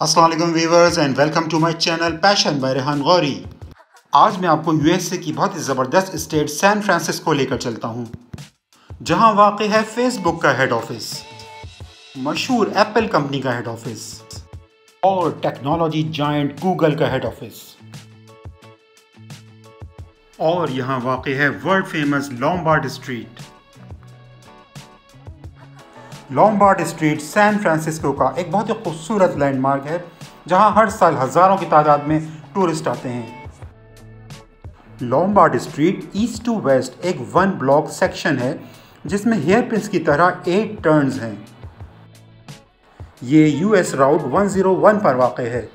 Aslam viewers and welcome to my channel passion by Rehan Gauri आज मैं आपको USA की बहुत ही ज़बरदस्त स्टेट सैन फ्रांसिस्को लेकर चलता हूँ, जहाँ वाक़ है फेसबुक का हेड ऑफ़िस मशहूर एप्पल कंपनी का हेड ऑफ़िस और टेक्नोलॉजी जायंट गूगल का हेड ऑफ़िस और यहाँ वाक़ है world famous Lombard Street Lombard Street San Francisco का एक बहुत ही खूबसूरत लैंडमार्क है जहाँ हर साल हज़ारों की तादाद में टूरिस्ट आते हैं। Lombard Street east to west एक वन ब्लॉक सेक्शन है जिसमें हेयर पिंस की तरह एट टर्न्स हैं। ये यूएस राउट 101 पर वाक़ है।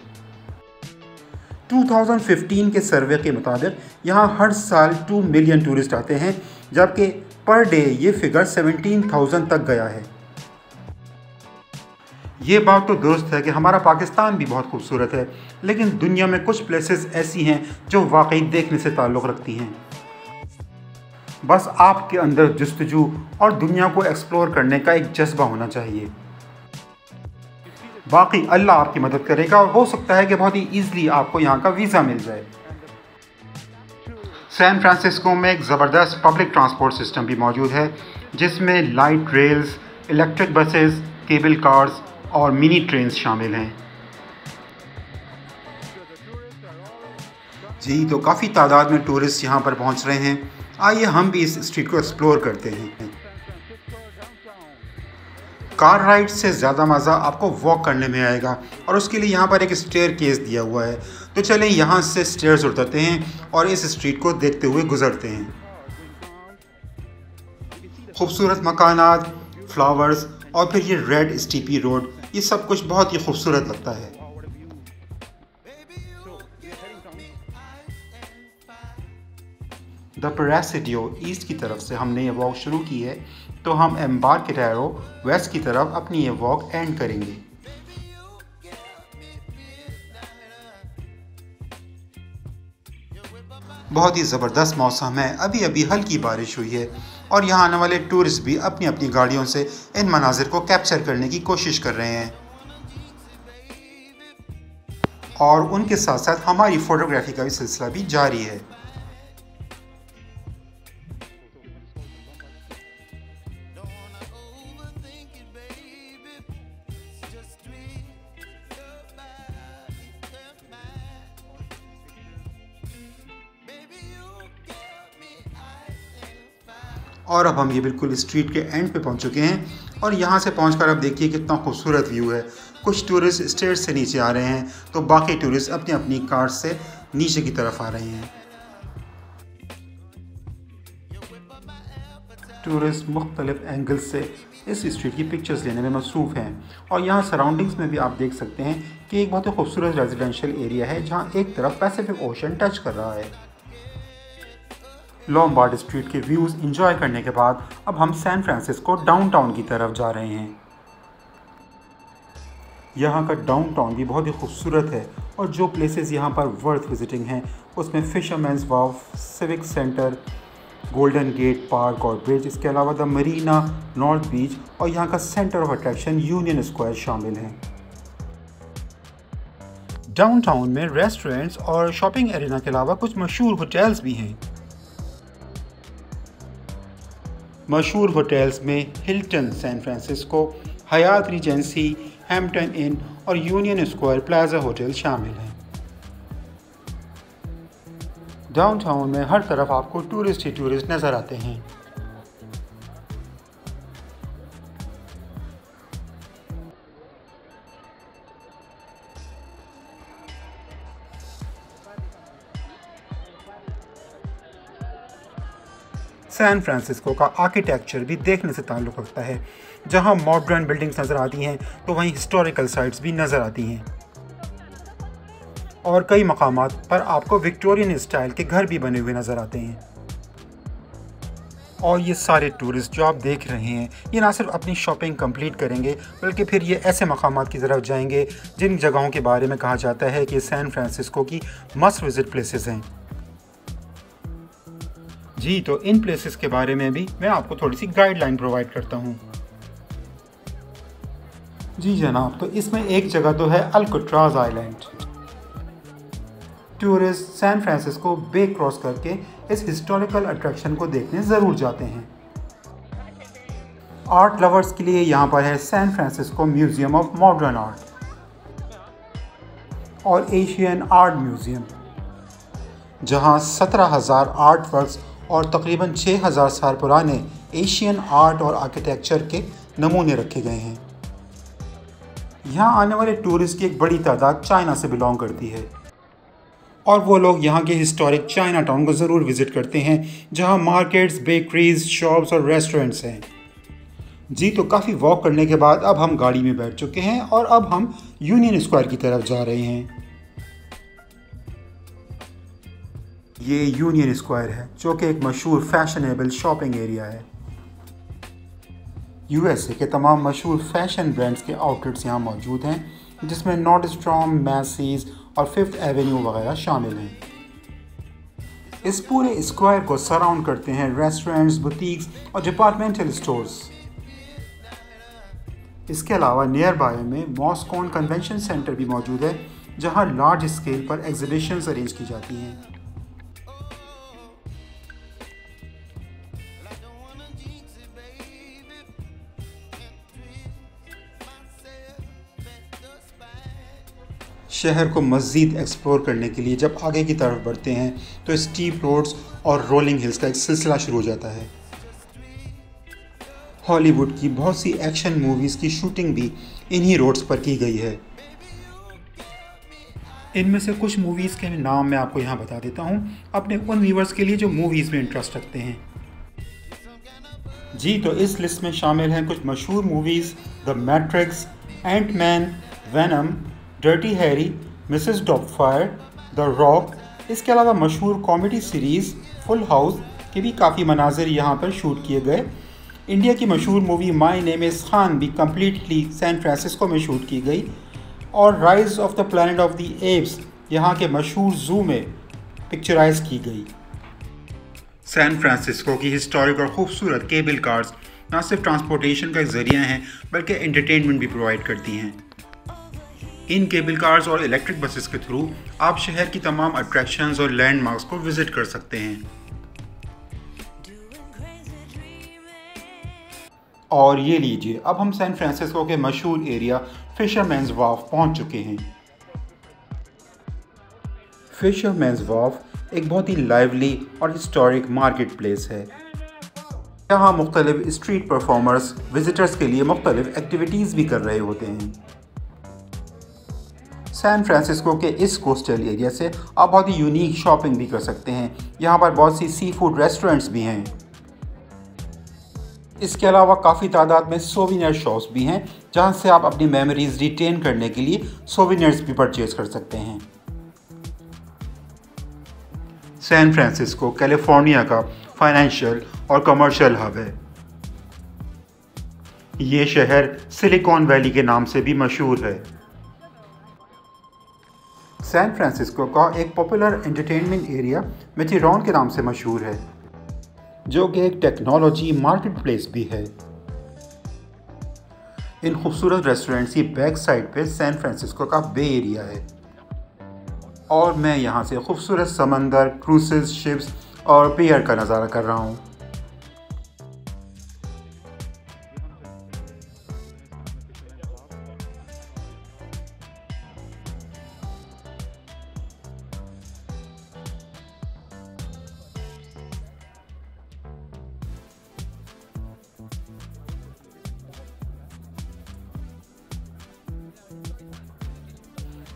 2015 के सर्वे के मुताबिक यहाँ हर साल 2 मिलियन टूरिस्ट आते हैं जबकि पर डे ये फिगर 17,000 तक गया है। ये बात तो दुरुस्त है कि हमारा पाकिस्तान भी बहुत खूबसूरत है, लेकिन दुनिया में कुछ प्लेसेस ऐसी हैं जो वाकई देखने से ताल्लुक़ रखती हैं। बस आपके अंदर जस्तजू और दुनिया को एक्सप्लोर करने का एक जज्बा होना चाहिए। बाकी अल्लाह आपकी मदद करेगा और हो सकता है कि बहुत ही ईजिली आपको यहाँ का वीज़ा मिल जाए। सैन फ्रांसिस्को में एक ज़बरदस्त पब्लिक ट्रांसपोर्ट सिस्टम भी मौजूद है, जिसमें light rails electric buses cable cars और मिनी ट्रेन शामिल हैं। जी तो काफ़ी तादाद में टूरिस्ट यहाँ पर पहुँच रहे हैं। आइए हम भी इस स्ट्रीट को एक्सप्लोर करते हैं। कार राइड से ज़्यादा मज़ा आपको वॉक करने में आएगा और उसके लिए यहाँ पर एक स्टेयर केस दिया हुआ है। तो चलें यहाँ से स्टेयर्स उतरते हैं और इस स्ट्रीट को देखते हुए गुजरते हैं। खूबसूरत मकानात फ्लावर्स और फिर ये रेड स्टीपी रोड ये सब कुछ बहुत ही खूबसूरत लगता है। द ईस्ट की तरफ़ से हमने ये वॉक शुरू की है तो हम एम्बार के टैरो वेस्ट की तरफ़ अपनी ये वॉक एंड करेंगे। बहुत ही ज़बरदस्त मौसम है। अभी अभी हल्की बारिश हुई है और यहाँ आने वाले टूरिस्ट भी अपनी अपनी गाड़ियों से इन मनाजिर को कैप्चर करने की कोशिश कर रहे हैं। और उनके साथ साथ हमारी फ़ोटोग्राफी का भी सिलसिला भी जारी है। और अब हम ये बिल्कुल स्ट्रीट के एंड पे पहुँच चुके हैं और यहाँ से पहुंचकर अब देखिए कितना खूबसूरत व्यू है। कुछ टूरिस्ट स्टेट से नीचे आ रहे हैं तो बाकी टूरिस्ट अपनी अपनी कार से नीचे की तरफ़ आ रहे हैं। टूरिस्ट मुख्तलिफ़ एंगल से इस स्ट्रीट की पिक्चर्स लेने में मसरूफ़ हैं। और यहाँ सराउंडिंग्स में भी आप देख सकते हैं कि एक बहुत ही खूबसूरत रेजिडेंशियल एरिया है, जहाँ एक तरफ़ पैसिफिक ओशन टच कर रहा है। लॉम्बार्ड स्ट्रीट के व्यूज़ इंजॉय करने के बाद अब हम सैन फ्रांसिस्को डाउनटाउन की तरफ़ जा रहे हैं। यहाँ का डाउनटाउन भी बहुत ही खूबसूरत है और जो प्लेसेस यहाँ पर वर्थ विजिटिंग हैं, उसमें फिशरमैंस वाव Civic Center Golden Gate Park और ब्रिज इसके अलावा द मरीना नॉर्थ बीच और यहाँ का centre of attraction Union Square शामिल हैं। डाउनटाउन में रेस्टोरेंट्स और शॉपिंग एरिना के अलावा कुछ मशहूर होटल्स भी हैं। मशहूर होटल्स में Hilton, San Francisco, Hyatt Regency, Hampton Inn और यूनियन स्क्वायर प्लाजा होटल शामिल हैं। डाउनटाउन में हर तरफ़ आपको टूरिस्ट ही टूरिस्ट नज़र आते हैं। सैन फ्रांसिस्को का आर्किटेक्चर भी देखने से ताल्लुक़ रखता है। जहाँ मॉडर्न बिल्डिंग्स नज़र आती हैं तो वहीं हिस्टोरिकल साइट्स भी नज़र आती हैं। और कई मकाम पर आपको विक्टोरियन स्टाइल के घर भी बने हुए नज़र आते हैं। और ये सारे टूरिस्ट जो आप देख रहे हैं, ये ना सिर्फ़ अपनी शॉपिंग कंप्लीट करेंगे, बल्कि फिर ये ऐसे मकाम की तरफ़ जाएँगे, जिन जगहों के बारे में कहा जाता है कि सैन फ्रांसिस्को की मस्ट विज़िट प्लेसेस हैं। जी तो इन प्लेसेस के बारे में भी मैं आपको थोड़ी सी गाइडलाइन प्रोवाइड करता हूँ। जी जनाब तो इसमें एक जगह तो है Alcatraz island tourist San Francisco Bay cross करके इस हिस्टोरिकल अट्रैक्शन को देखने ज़रूर जाते हैं। आर्ट लवर्स के लिए यहाँ पर है San Francisco Museum of Modern Art और एशियन आर्ट म्यूज़ियम जहाँ सत्रह हज़ार आर्ट वर्क्स और तकरीबन छः हज़ार साल पुराने एशियन आर्ट और आर्किटेक्चर के नमूने रखे गए हैं। यहाँ आने वाले टूरिस्ट की एक बड़ी तादाद चाइना से बिलोंग करती है। और वो लोग यहाँ के हिस्टोरिक चाइना टाउन को ज़रूर विज़िट करते हैं, जहाँ मार्केट्स, बेकरीज, शॉप्स और रेस्टोरेंट्स हैं। जी तो काफ़ी वॉक करने के बाद अब हम गाड़ी में बैठ चुके हैं और अब हम यूनियन स्क्वायर की तरफ़ जा रहे हैं। ये यूनियन स्क्वायर है, जो कि एक मशहूर फैशनेबल शॉपिंग एरिया है। यूएसए के तमाम मशहूर फ़ैशन ब्रांड्स के आउटलेट्स यहाँ मौजूद हैं, जिसमें नॉट स्ट्रॉम मैसीज और फिफ्थ एवेन्यू वगैरह शामिल हैं। इस पूरे स्क्वायर को सराउंड करते हैं रेस्टोरेंट्स बुटीक्स और डिपार्टमेंटल स्टोर्स इसके अलावा नियर बाय में मॉस्कॉन कन्वेंशन सेंटर भी मौजूद है, जहाँ लार्ज स्केल पर एग्जीबिशंस अरेंज की जाती हैं। शहर को मज़ीद एक्सप्लोर करने के लिए जब आगे की तरफ़ बढ़ते हैं तो स्टीप रोड्स और रोलिंग हिल्स का एक सिलसिला शुरू हो जाता है। हॉलीवुड की बहुत सी एक्शन मूवीज़ की शूटिंग भी इन्हीं रोड्स पर की गई है। इनमें से कुछ मूवीज़ के नाम मैं आपको यहाँ बता देता हूँ। अपने उन व्यूवर्स के लिए जो मूवीज़ में इंटरेस्ट रखते हैं। जी तो इस लिस्ट में शामिल हैं कुछ मशहूर movies the Matrix Ant Man Venom Dirty Harry Mrs Doubtfire the Rock इसके अलावा मशहूर कॉमेडी सीरीज़ फुल हाउस के भी काफ़ी मनाजिर यहाँ पर शूट किए गए। इंडिया की मशहूर movie My Name Is Khan भी कम्प्लीटली सैन फ्रांसिस्को में शूट की गई। और Rise of the Planet of the Apes यहाँ के मशहूर जू में पिक्चराइज की गई। सैन फ्रांसिस्को की हिस्टोरिक और ख़ूबसूरत केबल कार्स न सिर्फ़ ट्रांसपोर्टेशन का एक ज़रिया हैं, बल्कि एंटरटेनमेंट भी प्रोवाइड करती हैं। इन केबल कार्स और इलेक्ट्रिक बसेस के थ्रू आप शहर की तमाम अट्रैक्शंस और लैंडमार्क्स को विज़िट कर सकते हैं। और ये लीजिए, अब हम सैन फ्रांसिस्को के मशहूर एरिया फिशरमैन्स वाफ पहुँच चुके हैं। फिशरमैन्स वाफ एक बहुत ही लाइवली और हिस्टोरिक मार्केट प्लेस है। यहाँ मुख्तलिफ़ स्ट्रीट परफॉर्मर्स विजिटर्स के लिए मुख्तलिफ़ एक्टिविटीज़ भी कर रहे होते हैं। सैन फ्रांसिस्को के इस कोस्टल एरिया से आप बहुत ही यूनिक शॉपिंग भी कर सकते हैं। यहाँ पर बहुत सी सी फ़ूड रेस्टोरेंट्स भी हैं। इसके अलावा काफ़ी तादाद में सोविनियर शॉप्स भी हैं, जहाँ से आप अपनी मेमोरीज रिटेन करने के लिए सोविनियर्स भी परचेज कर सकते हैं। सैन फ्रांसिस्को कैलिफ़ोर्निया का फाइनेंशियल और कमर्शियल हब है। ये शहर सिलिकॉन वैली के नाम से भी मशहूर है। सैन फ्रांसिस्को का एक पॉपुलर एंटरटेनमेंट एरिया मेथिरॉन के नाम से मशहूर है, जो कि एक टेक्नोलॉजी मार्केट प्लेस भी है। इन खूबसूरत रेस्टोरेंट्स की बैक साइड पे सैन फ्रांसिस्को का बे एरिया है। और मैं यहाँ से खूबसूरत समंदर क्रूसेस शिप्स और पियर का नज़ारा कर रहा हूँ।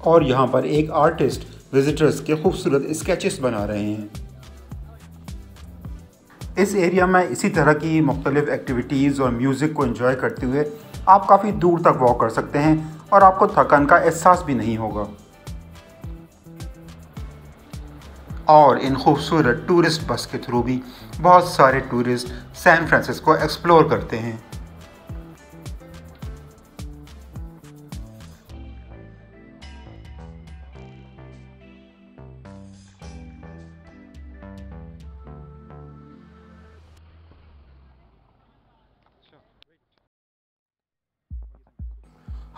और यहाँ पर एक आर्टिस्ट विजिटर्स के खूबसूरत स्केचेस बना रहे हैं। इस एरिया में इसी तरह की मुख्तलिफ़ एक्टिविटीज़ और म्यूज़िक को इन्जॉय करते हुए आप काफ़ी दूर तक वॉक कर सकते हैं और आपको थकान का एहसास भी नहीं होगा। और इन खूबसूरत टूरिस्ट बस के थ्रू भी बहुत सारे टूरिस्ट सैन फ्रांसिस्को एक्सप्लोर करते हैं।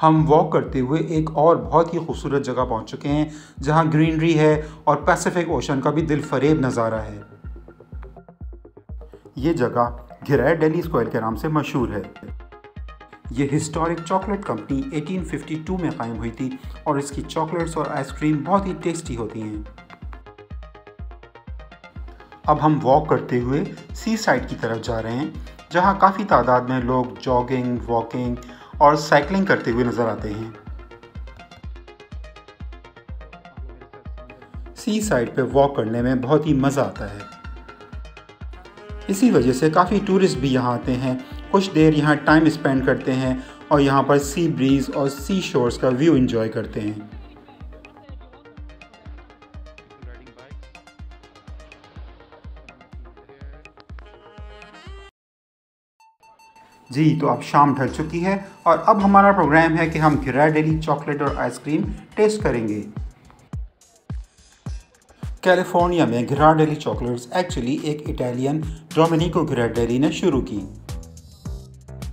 हम वॉक करते हुए एक और बहुत ही खूबसूरत जगह पहुँच चुके हैं, जहाँ ग्रीनरी है और पैसिफिक ओशन का भी दिल फरेब नज़ारा है। ये जगह घिराए डेली स्क्वायर के नाम से मशहूर है। ये हिस्टोरिक चॉकलेट कंपनी 1852 में कायम हुई थी और इसकी चॉकलेट्स और आइसक्रीम बहुत ही टेस्टी होती हैं। अब हम वॉक करते हुए सी साइड की तरफ़ जा रहे हैं, जहाँ काफ़ी तादाद में लोग जॉगिंग वॉकिंग और साइकिलिंग करते हुए नज़र आते हैं। सी साइड पे वॉक करने में बहुत ही मज़ा आता है। इसी वजह से काफ़ी टूरिस्ट भी यहाँ आते हैं। कुछ देर यहाँ टाइम स्पेंड करते हैं और यहाँ पर सी ब्रीज और सी शोर्स का व्यू एंजॉय करते हैं। जी तो अब शाम ढल चुकी है और अब हमारा प्रोग्राम है कि हम घिरा डेली चॉकलेट और आइसक्रीम टेस्ट करेंगे। कैलिफ़ोर्निया में घिरा डेली चॉकलेट्स एक्चुअली एक इटालियन डोमिनिको डेली ने शुरू की,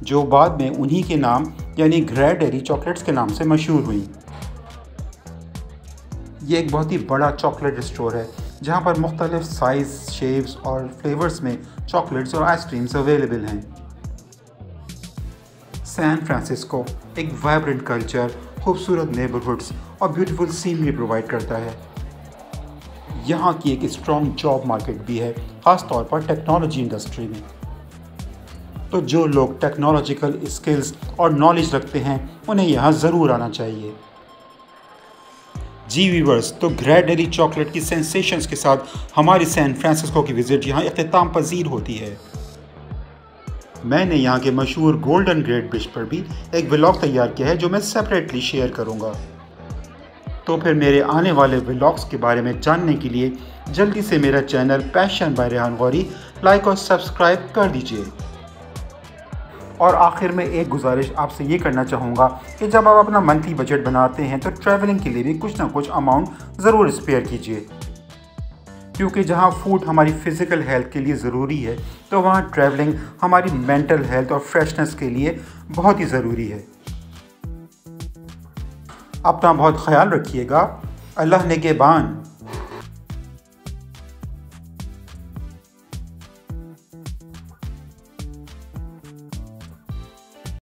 जो बाद में उन्हीं के नाम, यानी डेली चॉकलेट्स के नाम से मशहूर हुई। ये एक बहुत ही बड़ा चॉकलेट स्टोर है, जहाँ पर मुख्तलिफ़ साइज़ शेप्स और फ्लेवर्स में चॉकलेट्स और आइसक्रीम्स अवेलेबल हैं। सैन फ्रांसिस्को एक वाइब्रेंट कल्चर खूबसूरत नेबरहुड्स और ब्यूटीफुल सीनरी प्रोवाइड करता है। यहाँ की एक स्ट्रॉन्ग जॉब मार्केट भी है ख़ास तौर पर टेक्नोलॉजी इंडस्ट्री में। तो जो लोग टेक्नोलॉजिकल स्किल्स और नॉलेज रखते हैं, उन्हें यहाँ ज़रूर आना चाहिए। जी वीवर्स तो ग्रेडेरी चॉकलेट की सेंसेशंस के साथ हमारी सैन फ्रांसिस्को की विज़िट यहाँ अख्ताम पजीर होती है। मैंने यहाँ के मशहूर गोल्डन ग्रेड ब्रिज पर भी एक व्लॉग तैयार किया है जो मैं सेपरेटली शेयर करूँगा। तो फिर मेरे आने वाले व्लॉग्स के बारे में जानने के लिए जल्दी से मेरा channel Passion by Rehan Gauri like और सब्सक्राइब कर दीजिए। और आखिर में एक गुजारिश आपसे ये करना चाहूँगा कि जब आप अपना मंथली बजट बनाते हैं तो ट्रैवलिंग के लिए भी कुछ ना कुछ अमाउंट ज़रूर स्पेयर कीजिए। क्योंकि जहाँ फ़ूड हमारी फ़िज़िकल हेल्थ के लिए ज़रूरी है तो वहाँ ट्रैवलिंग हमारी मेंटल हेल्थ और फ्रेशनेस के लिए बहुत ही ज़रूरी है। अपना बहुत ख्याल रखिएगा। अल्लाह ने के बान